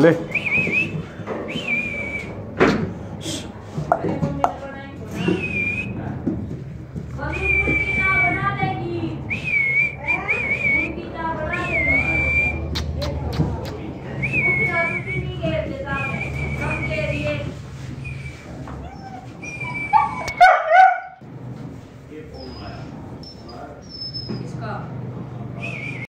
ले। इसका